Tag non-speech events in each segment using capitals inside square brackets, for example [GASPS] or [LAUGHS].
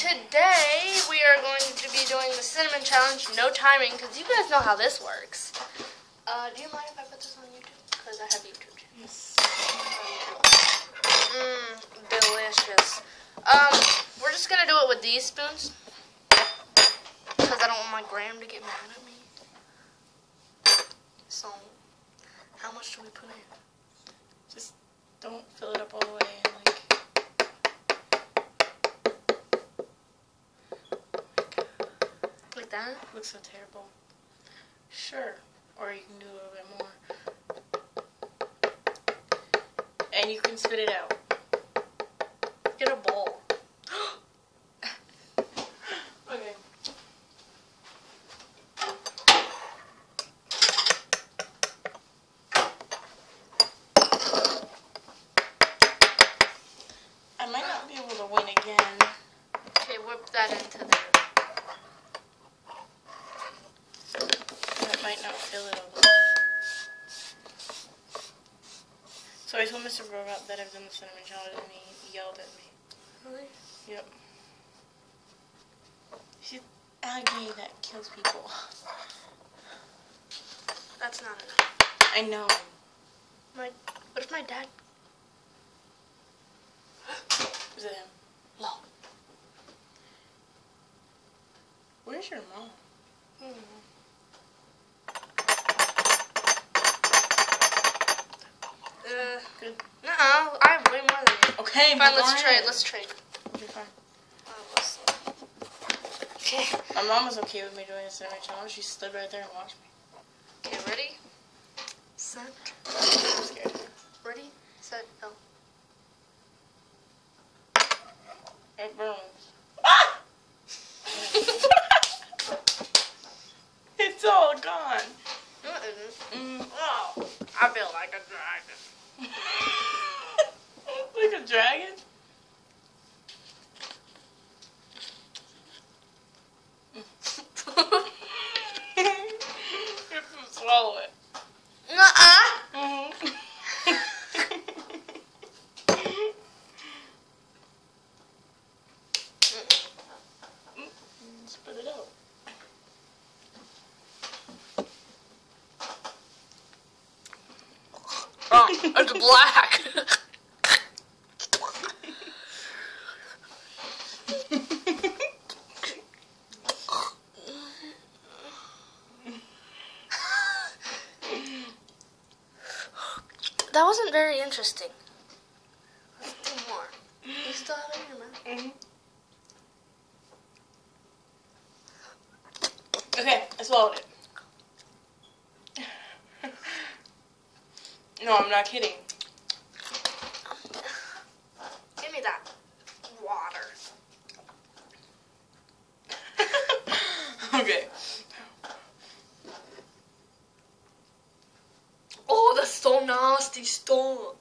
today we are going to be doing the cinnamon challenge, no timing, because you guys know how this works. Uh, do you mind if I put this on YouTube? Because I have YouTube channel. Yes. Mmm, delicious. Um, we're just gonna do it with these spoons. Because I don't want my gram to get mad at me. So, how much do we put in? Just don't fill it up all the way. That? looks so terrible. Sure. Or you can do a little bit more. And you can spit it out. Get a bowl. [GASPS] Okay. I might not be able to win again. Okay, whip that into there. That might not fill it all the way. So I told Mr. Robot that I've done the cinnamon challenge and he yelled at me. Really? Yep. She's Aggie that kills people. That's not enough. I know. My, what if my dad? [GASPS] Is it him? No. Where's your mom? Hmm. Uh, Good. nuh I have way more than you. Okay, Fine, move let's on. trade. Let's trade. You're fine. Uh, let's- Okay. My mom was okay with me doing the cinnamon challenge. She stood right there and watched me. Okay, ready? Set. I'm scared. Ready? Set. Go. It burns. Ah! [LAUGHS] it's all gone. No, it isn't. Mm. Oh, I feel like a dragon. Like a dragon? you have to swallow it. Nuh-uh. Mm-hmm. Spit it out. Oh, it's black. that wasn't very interesting. Let's do more. You still have it in your mouth? Mhm. Okay, I swallowed it. No, I'm not kidding. Give me that water. [LAUGHS] okay. Oh, that's so nasty. Stop.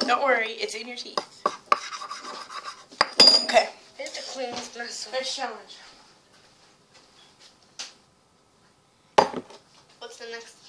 Don't worry, it's in your teeth. Okay. I have to clean this mess up. Next challenge. What's the next